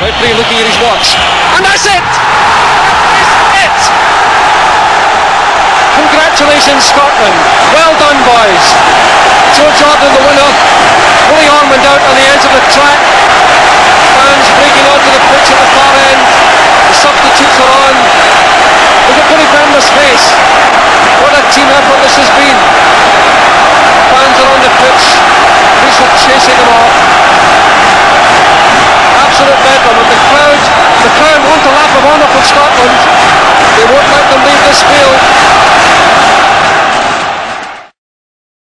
Watts. And that's it! That is it! Congratulations, Scotland. Well done, boys. Joe Jordan, the winner. Willie Ormond out on the edge of